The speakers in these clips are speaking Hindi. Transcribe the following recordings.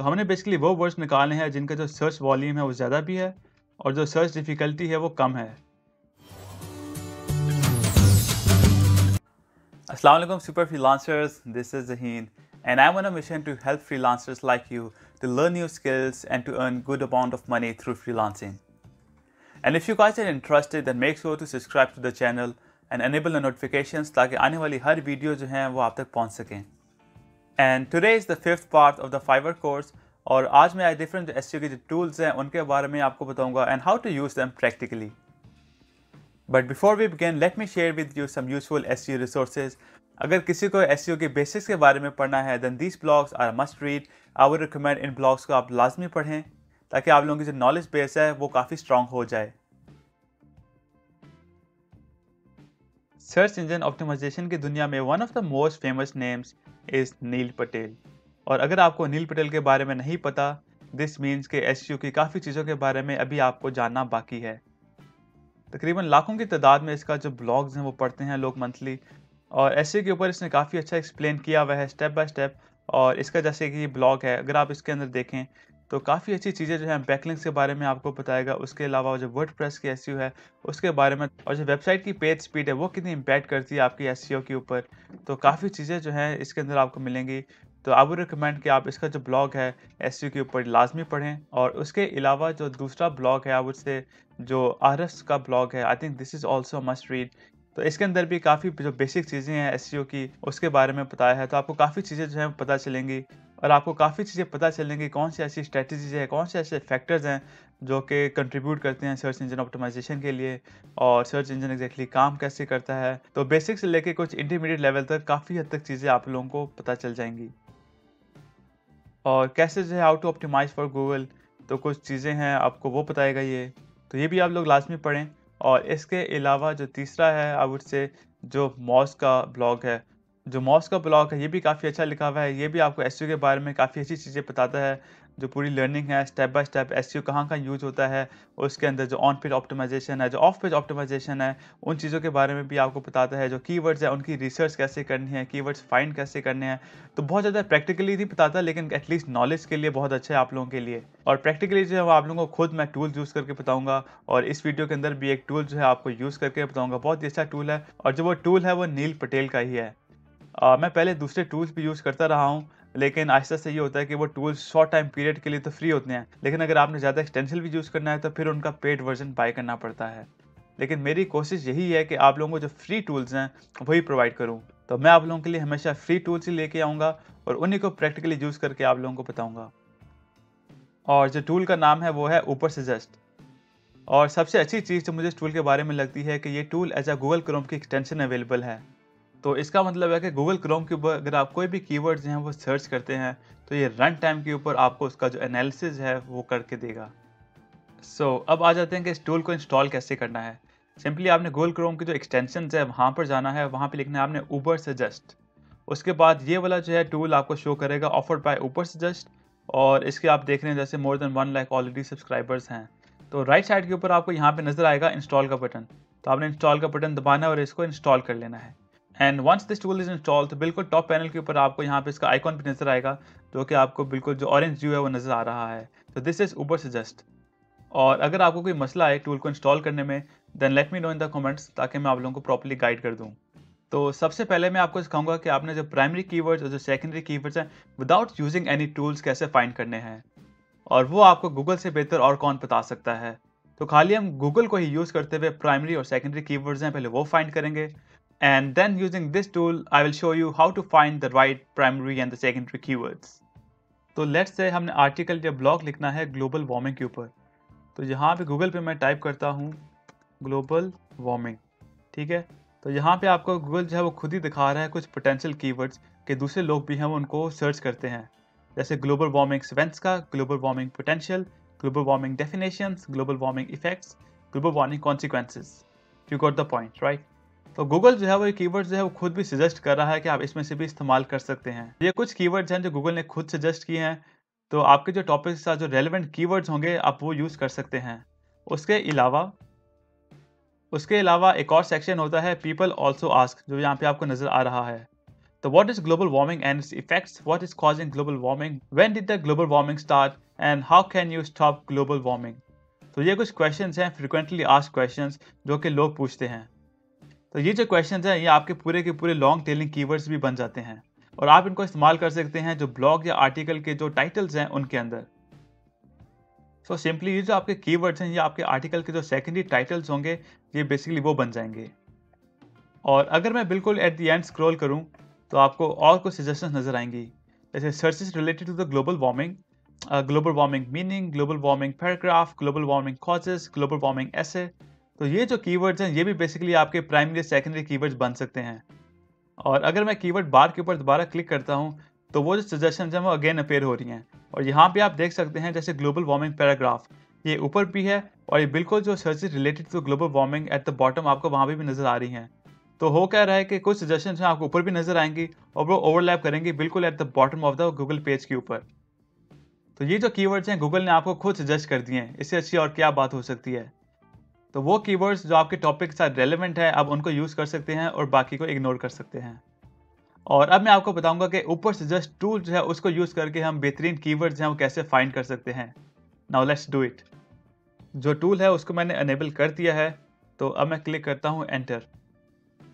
तो हमने बेसिकली वो वर्ड्स निकाले हैं जिनका जो सर्च वॉल्यूम है वो ज़्यादा भी है और जो सर्च डिफ़िकल्टी है वो कम है। Aslam super freelancers this is Zaheen and I am a mission to help freelancers like you to learn you skills and to earn good amount of money through freelancing and if you cause an interested then make sure to subscribe to the channel and enable the notification ताकि आने वाली हर वीडियो जो हैं वो आप तक पहुँच सकें। And today is the fifth part of the Fiverr course और आज मैं डिफरेंट एस के जो टूल्स हैं, उनके बारे में आपको बताऊँगा and how to use them practically but before we begin let me share with you some useful S C resources अगर किसी को एस के बेसिक्स के बारे में पढ़ना है then these blogs are must read I would recommend in blogs को आप लाजमी पढ़ें, ताकि आप लोगों की जो नॉलेज बेस है, वो काफ़ी स्ट्रांग हो जाए। सर्च इंजन ऑप्टिमाइजेशन की दुनिया में one of the most famous names is Neil Patel और अगर आपको नील पटेल के बारे में नहीं पता दिस मीन्स के एस की काफ़ी चीज़ों के बारे में अभी आपको जानना बाकी है। तकरीबन लाखों की तादाद में इसका जो ब्लॉग्स हैं वो पढ़ते हैं लोग मंथली और एस के ऊपर इसने काफ़ी अच्छा एक्सप्लेन किया हुआ है स्टेप बाय स्टेप और इसका जैसे कि ब्लॉग है, अगर आप इसके अंदर देखें तो काफ़ी अच्छी चीज़ें जो है बैकलिंग्स के बारे में आपको बताएगा। उसके अलावा जो वर्ड प्रेस की एस है, उसके बारे में और जो वेबसाइट की पेज स्पीड है, वो कितनी इम्पैक्ट करती है आपकी एस के ऊपर। तो काफ़ी चीज़ें जो हैं इसके अंदर आपको मिलेंगी। तो आई वुड रिकमेंड कि आप इसका जो ब्लॉग है एस के ऊपर लाजमी पढ़ें और उसके अलावा जो दूसरा ब्लॉग है आई से जो आर का ब्लॉग है I think this is also must read तो इसके अंदर भी काफ़ी जो बेसिक चीज़ें हैं एस की, उसके बारे में बताया है। तो आपको काफ़ी चीज़ें जो है पता चलेंगी। और आपको काफ़ी चीज़ें पता चलेंगी, कौन सी ऐसी स्ट्रेटजीज है, कौन से ऐसे फैक्टर्स हैं जो कि कंट्रीब्यूट करते हैं सर्च इंजन ऑप्टिमाइजेशन के लिए और सर्च इंजन एग्जैक्टली काम कैसे करता है। तो बेसिक से लेके कुछ इंटरमीडिएट लेवल तक काफ़ी हद तक चीज़ें आप लोगों को पता चल जाएँगी। और कैसे जो है how to optimise for Google तो कुछ चीज़ें हैं आपको वो बताएगा ये। तो ये भी आप लोग लाजमी पढ़ें और इसके अलावा जो तीसरा है आई से जो मॉस का ब्लॉग है जो मॉस का ब्लॉग है, ये भी काफ़ी अच्छा लिखा हुआ है। ये भी आपको एस के बारे में काफ़ी अच्छी चीज़ें बताता है, जो पूरी लर्निंग है step by step S U कहाँ कहाँ यूज़ होता है, उसके अंदर जो ऑन पेज ऑप्टिमाइजेशन है, जो ऑफ़ पेज ऑप्टिमाइजेशन है, उन चीज़ों के बारे में भी आपको बताता है, जो कीवर्ड्स है, उनकी रिसर्च कैसे करनी है कीवर्ड्स फाइंड कैसे करने हैं। तो बहुत ज़्यादा प्रैक्टिकली नहीं बताता है लेकिन एटलीस्ट नॉलेज के लिए बहुत अच्छा है आप लोगों के लिए। और प्रैक्टिकली जो है आप लोगों को खुद मैं टूल यूज़ करके बताऊँगा, और इस वीडियो के अंदर भी एक टूल जो है आपको यूज़ करके बताऊँगा। बहुत ही अच्छा टूल है, और जो वो टूल है वो नील पटेल का ही है। आ, मैं पहले दूसरे टूल्स भी यूज़ करता रहा हूँ लेकिन आहिस्ता से ये होता है कि वो टूल्स शॉर्ट टाइम पीरियड के लिए तो फ्री होते हैं लेकिन अगर आपने ज़्यादा एक्सटेंसिल भी यूज़ करना है तो फिर उनका पेड वर्जन बाय करना पड़ता है। लेकिन मेरी कोशिश यही है कि आप लोगों को जो फ्री टूल्स हैं वही प्रोवाइड करूँ। तो मैं आप लोगों के लिए हमेशा फ्री टूल्स ही लेके आऊँगा और उन्हीं को प्रैक्टिकली यूज़ करके आप लोगों को बताऊँगा। और जो टूल का नाम है वो है ऊपर सजेस्ट और सबसे अच्छी चीज़ जो मुझे इस टूल के बारे में लगती है कि ये tool as a Google Chrome की एक्सटेंशन अवेलेबल है। तो इसका मतलब है कि गूगल क्रोम के ऊपर अगर आप कोई भी कीवर्ड्स हैं वो सर्च करते हैं तो ये रन टाइम के ऊपर आपको उसका जो एनालिसिस है वो करके देगा। सो so, अब आ जाते हैं कि इस टूल को इंस्टॉल कैसे करना है। सिंपली आपने गूगल क्रोम की जो एक्सटेंशन है वहाँ पर जाना है वहाँ पर लिखना है आपने ऊबर सजेस्ट उसके बाद ये वाला जो है टूल आपको शो करेगा ऑफर्ड बाय ऊपर सजेस्ट और इसके आप देख रहे हैं जैसे more than one like already subscribers हैं। तो राइट साइड के ऊपर आपको यहाँ पे नज़र आएगा इंस्टॉल का बटन तो आपने इंस्टॉल का बटन दबाना है और इसको इंस्टॉल कर लेना है। And once this tool is install तो बिल्कुल टॉप पैनल के ऊपर आपको यहाँ पे इसका आइकॉन भी नज़र आएगा, जो कि आपको बिल्कुल जो ऑरेंज व्यू है वो नज़र आ रहा है। तो दिस इज़ ऊबर सजेस्ट और अगर आपको कोई मसला है टूल को इंस्टॉल करने में then let me know in the comments ताकि मैं आप लोगों को प्रॉपरली गाइड कर दूँ। तो सबसे पहले मैं आपको सिखाऊँगा कि आपने जो प्राइमरी कीवर्ड्स और जो सेकेंडरी कीवर्ड्स हैं विदाउट यूजिंग एनी टूल्स कैसे फाइंड करने हैं? और वो आपको गूगल से बेहतर और कौन बता सकता है? तो खाली हम गूगल को ही यूज़ करते हुए प्राइमरी और सेकेंडरी कीवर्ड्स हैं, पहले वो फाइंड करेंगे। And then using this tool, I will show you how to find the right primary and the secondary keywords. तो लेट्स से हमने आर्टिकल या ब्लॉग लिखना है ग्लोबल वार्मिंग के ऊपर। तो यहाँ पे गूगल पे मैं टाइप करता हूँ ग्लोबल वार्मिंग ठीक है? तो यहाँ पे आपको गूगल जो है वो खुद ही दिखा रहा है कुछ पोटेंशियल कीवर्ड्स के दूसरे लोग भी हैं वो उनको सर्च करते हैं। जैसे ग्लोबल वार्मिंग इवेंट्स का global warming potential global warming definitions global warming effects global warming consequences you got the point right तो गूगल जो है वो कीवर्ड जो है वो खुद भी सजेस्ट कर रहा है कि आप इसमें से भी इस्तेमाल कर सकते हैं। ये कुछ कीवर्ड्स हैं जो गूगल ने खुद सजेस्ट किए हैं। तो आपके जो टॉपिक के साथ जो रेलिवेंट कीवर्ड्स होंगे, आप वो यूज़ कर सकते हैं। उसके अलावा उसके अलावा एक और सेक्शन होता है पीपल ऑल्सो आस्क जो यहाँ पे आपको नज़र आ रहा है। तो what is global warming and its effects? What is causing global warming When did the global warming start and how can you stop global warming तो ये कुछ क्वेश्चंस हैं फ्रिक्वेंटली आस्क क्वेश्चंस जो कि लोग पूछते हैं। तो ये जो क्वेश्चन हैं ये आपके पूरे के पूरे लॉन्ग टेलिंग कीवर्ड्स भी बन जाते हैं। और आप इनको इस्तेमाल कर सकते हैं जो ब्लॉग या आर्टिकल के जो टाइटल्स हैं उनके अंदर। सो so, सिंपली ये जो आपके कीवर्ड्स हैं ये आपके आर्टिकल के जो सेकेंडरी टाइटल्स होंगे ये बेसिकली वो बन जाएँगे। और अगर मैं बिल्कुल एट द एंड स्क्रॉल करूँ तो आपको और कुछ सजेशन नज़र आएँगी। जैसे searches related to the global warming global warming meaning global warming paragraph global warming causes global warming ऐसे तो ये जो कीवर्ड्स हैं, ये भी बेसिकली आपके प्राइमरी सेकेंडरी कीवर्ड्स बन सकते हैं। और अगर मैं कीवर्ड बार के ऊपर दोबारा क्लिक करता हूँ तो वो जो सजेशन हैं, वो अगेन अपेयर हो रही हैं। और यहाँ पे आप देख सकते हैं, जैसे ग्लोबल वार्मिंग पैराग्राफ ये ऊपर भी है और ये बिल्कुल जो search related to global warming at the bottom आपको वहाँ पे भी नज़र आ रही हैं। तो हो क्या रहा है कि कुछ सजेशन हैं, आपको ऊपर भी नज़र आएँगी और वो ओवरलैप करेंगी बिल्कुल at the bottom of the Google page के ऊपर। तो ये जो कीवर्ड्स हैं गूगल ने आपको खुद सजेस्ट कर दिए हैं। इससे अच्छी और क्या बात हो सकती है? तो वो कीवर्ड्स जो आपके टॉपिक के साथ रेलिवेंट है, आप उनको यूज़ कर सकते हैं और बाकी को इग्नोर कर सकते हैं। और अब मैं आपको बताऊँगा कि ऊपर से जस्ट टूल जो है, उसको यूज़ करके हम बेहतरीन कीवर्ड्स हैं वो कैसे फाइंड कर सकते हैं। नाउ लेट्स डू इट जो टूल है, उसको मैंने अनेबल कर दिया है तो अब मैं क्लिक करता हूँ एंटर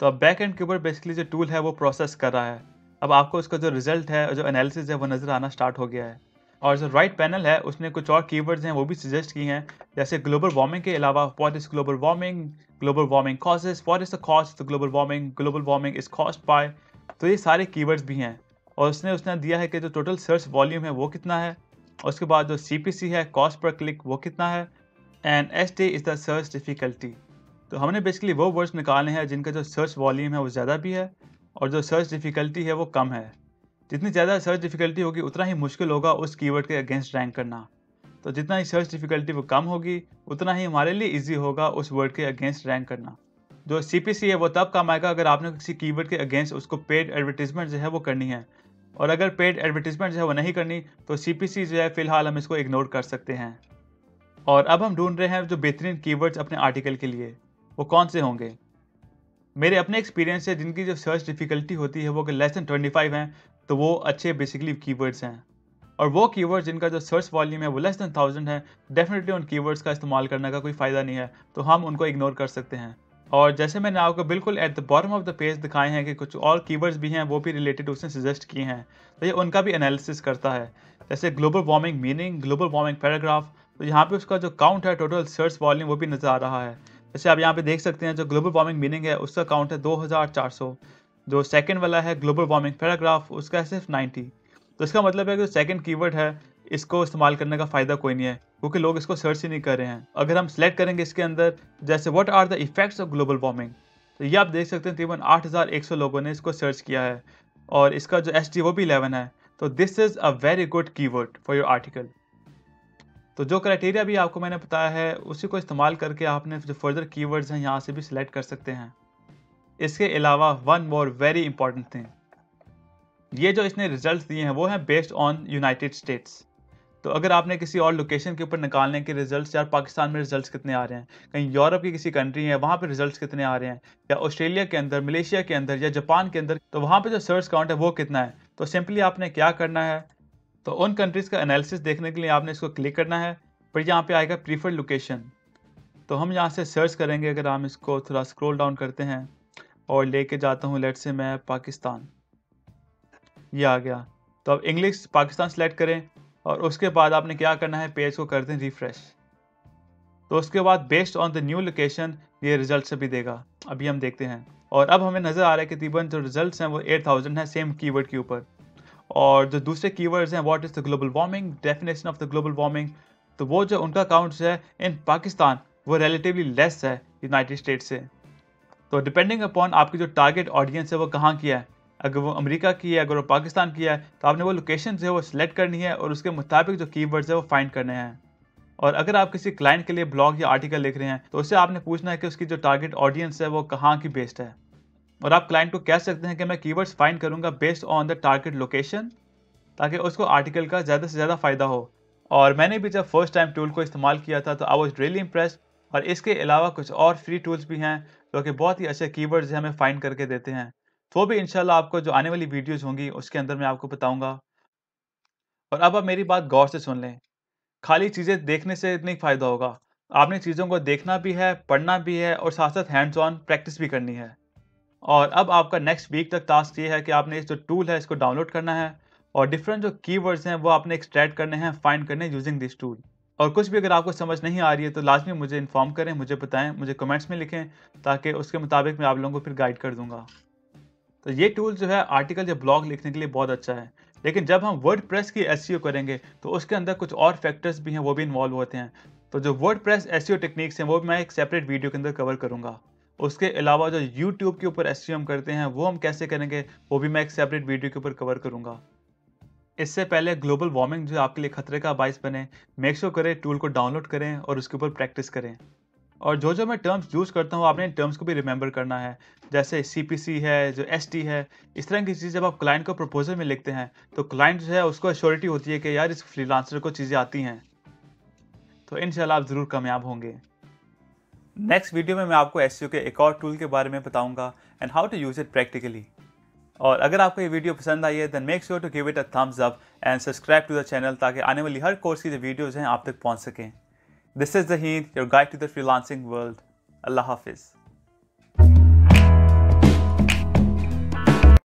तो अब बैक एंड के ऊपर बेसिकली जो टूल है, वो प्रोसेस कर रहा है। अब आपको उसका जो रिज़ल्ट है, जो एनालिसिस है, वो नज़र आना स्टार्ट हो गया है। और जो राइट पैनल है उसने कुछ और कीवर्ड्स हैं, वो भी सजेस्ट की हैं। जैसे ग्लोबल वार्मिंग के अलावा what is global warming global warming causes what is the cost of global warming global warming is cost by तो ये सारे कीवर्ड्स भी हैं। और उसने उसने दिया है कि जो टोटल सर्च वॉल्यूम है, वो कितना है? उसके बाद जो CPC है कॉस्ट पर क्लिक वो कितना है? And S T is the search difficulty तो हमने बेसिकली वो वर्ड्स निकाले हैं, जिनका जो सर्च वॉल्यूम है, वो ज़्यादा भी है, और जो सर्च डिफ़िकल्टी है, वो कम है। जितनी ज़्यादा सर्च डिफ़िकल्टी होगी, उतना ही मुश्किल होगा उस कीवर्ड के अगेंस्ट रैंक करना। तो जितना ही सर्च डिफ़िकल्टी वो कम होगी, उतना ही हमारे लिए ईजी होगा उस वर्ड के अगेंस्ट रैंक करना। जो CPC है, वो तब काम आएगा अगर आपने किसी कीवर्ड के अगेंस्ट उसको पेड एडवर्टीजमेंट जो है वो करनी है। और अगर पेड एडवर्टीजमेंट जो है वो नहीं करनी तो CPC जो है, फ़िलहाल हम इसको इग्नोर कर सकते हैं। और अब हम ढूंढ रहे हैं जो बेहतरीन कीवर्ड्स अपने आर्टिकल के लिए, वो कौन से होंगे? मेरे अपने एक्सपीरियंस से जिनकी जो सर्च डिफ़िकल्टी होती है, वो अगर लेस दैन ट्वेंटी फाइव हैं तो वो अच्छे बेसिकली कीवर्ड्स हैं। और वो कीवर्ड्स जिनका जो सर्च वॉल्यूम है वो लेस दैन थाउज़ेंड है डेफिनेटली उन कीवर्ड्स का इस्तेमाल करने का कोई फ़ायदा नहीं है तो हम उनको इग्नोर कर सकते हैं। और जैसे मैंने आपको बिल्कुल at the bottom of the page दिखाए हैं कि कुछ और कीवर्ड्स भी हैं, वो भी रिलेटेड उसने सजेस्ट किए हैं तो ये उनका भी एनालिसिस करता है। जैसे global warming meaning global warming paragraph तो यहाँ पे उसका जो काउंट है टोटल सर्च वॉल्यूम वो भी नज़र आ रहा है। जैसे आप यहाँ पे देख सकते हैं, जो ग्लोबल वार्मिंग मीनिंग है, उसका काउंट है 2400 जो सेकंड वाला है ग्लोबल वार्मिंग पैराग्राफ उसका है सिर्फ़ 90 तो इसका मतलब है कि जो सेकंड कीवर्ड है, इसको इस्तेमाल करने का फ़ायदा कोई नहीं है, क्योंकि लोग इसको सर्च ही नहीं कर रहे हैं। अगर हम सेलेक्ट करेंगे इसके अंदर, जैसे what are the effects of global warming तो ये आप देख सकते हैं, तकरीबन आठ लोगों ने इसको सर्च किया है, और इसका जो एस वो भी इलेवन है तो this is a very good keyword for your article तो जो क्राइटेरिया भी आपको मैंने बताया है, उसी को इस्तेमाल करके आपने जो फर्दर कीवर्ड्स हैं, यहाँ से भी सिलेक्ट कर सकते हैं। इसके अलावा one more very important thing ये जो इसने रिज़ल्ट दिए हैं, वो हैं बेस्ड ऑन यूनाइटेड स्टेट्स तो अगर आपने किसी और लोकेशन के ऊपर निकालने के रिजल्ट्स यार पाकिस्तान में रिजल्ट्स कितने आ रहे हैं, कहीं यूरोप की किसी कंट्री है, वहाँ पे रिजल्ट्स कितने आ रहे हैं, या ऑस्ट्रेलिया के अंदर मलेशिया के अंदर, या जापान के अंदर तो वहाँ पे जो सर्च काउंट है वो कितना है? तो सिंपली आपने क्या करना है? तो उन कंट्रीज़ का एनालिसिस देखने के लिए आपने इसको क्लिक करना है, फिर यहाँ पर आएगा प्रीफर्ड लोकेशन तो हम यहाँ से सर्च करेंगे, अगर हम इसको थोड़ा स्क्रोल डाउन करते हैं. और लेके जाता हूँ लेट से मैं पाकिस्तान। ये आ गया। तो अब इंग्लिश पाकिस्तान सेलेक्ट करें और उसके बाद आपने क्या करना है पेज को कर दें रिफ्रेश तो उसके बाद based on the new location ये रिज़ल्ट भी देगा। अभी हम देखते हैं। और अब हमें नज़र आ रहा है कि तकरीबन जो रिज़ल्ट हैं, वो 8000 है सेम कीवर्ड के ऊपर। और जो दूसरे कीवर्ड्स हैं what is the global warming definition of the global warming तो वो जो उनका अकाउंट्स है इन पाकिस्तान, वो रिलेटिवली लेस है यूनाइटेड स्टेट से। तो डिपेंडिंग अपॉन आपकी जो टारगेट ऑडियंस है, वो कहाँ की है? अगर वो अमेरिका की है, अगर वो पाकिस्तान की है तो आपने वो लोकेशन जो है, वो सिलेक्ट करनी है और उसके मुताबिक जो कीवर्ड्स है, वो फाइंड करने हैं। और अगर आप किसी क्लाइंट के लिए ब्लॉग या आर्टिकल लिख रहे हैं तो उससे आपने पूछना है कि उसकी जो टारगेट ऑडियंस है, वो कहाँ की बेस्ड है। और आप क्लाइंट को कह सकते हैं कि मैं कीवर्ड्स फाइंड करूँगा based on the target location ताकि उसको आर्टिकल का ज़्यादा से ज़्यादा फ़ायदा हो। और मैंने भी जब फ़र्स्ट टाइम टूल को इस्तेमाल किया था तो आई वॉज़ रियली इम्प्रेस और इसके अलावा कुछ और फ्री टूल्स भी हैं, जो कि बहुत ही अच्छे कीवर्ड्स हमें फाइंड करके देते हैं। तो भी इंशाल्लाह आपको जो आने वाली वीडियोस होंगी, उसके अंदर मैं आपको बताऊँगा। और अब आप मेरी बात गौर से सुन लें। खाली चीज़ें देखने से नहीं फ़ायदा होगा। आपने चीज़ों को देखना भी है, पढ़ना भी है और साथ साथ हैंड्स ऑन प्रैक्टिस भी करनी है। और अब आपका नेक्स्ट वीक तक टास्क ये है कि आपने जो टूल है, इसको डाउनलोड करना है और डिफरेंट जो कीवर्ड्स हैं, वो आपने एक्सट्रैक्ट करने हैं फाइंड करने यूजिंग दिस टूल और कुछ भी अगर आपको समझ नहीं आ रही है तो लाजमी मुझे इन्फॉर्म करें, मुझे बताएँ, मुझे कमेंट्स में लिखें, ताकि उसके मुताबिक मैं आप लोगों को फिर गाइड कर दूँगा। तो ये टूल जो है आर्टिकल या ब्लॉग लिखने के लिए बहुत अच्छा है। लेकिन जब हम वर्ड प्रेस की एस करेंगे तो उसके अंदर कुछ और फैक्टर्स भी हैं, वो भी इन्वॉल्व होते हैं। तो जो वर्ड प्रेस एस टेक्निक्स हैं, वो भी मैं एक सेपरेट वीडियो के अंदर कवर करूँगा। उसके अलावा जो यूट्यूब के ऊपर एस हम करते हैं, वो हम कैसे करेंगे, वो भी मैं एक सेपरेट वीडियो के ऊपर कवर करूँगा। इससे पहले ग्लोबल वार्मिंग जो आपके लिए खतरे का बाइस बने मेक श्योर करें टूल को डाउनलोड करें और उसके ऊपर प्रैक्टिस करें। और जो जो मैं टर्म्स यूज़ करता हूँ, आपने इन टर्म्स को भी रिमेंबर करना है। जैसे सीपीसी है, जो एसटी है, इस तरह की चीज़ जब आप क्लाइंट को प्रपोजल में लिखते हैं तो क्लाइंट जो है उसको अश्योरिटी होती है कि यार इस फ्रीलांसर को चीज़ें आती हैं। तो इन आप ज़रूर कामयाब होंगे। नेक्स्ट वीडियो में मैं आपको एस के एक और टूल के बारे में बताऊँगा and how to use it practically और अगर आपको ये वीडियो पसंद आई है then make sure to give it a thumbs up and subscribe to the channel ताकि आने वाली हर कोर्स की जो वीडियोज़ हैं, आप तक पहुँच सकें this is the Hind your guide to the freelancing world Allah Hafiz.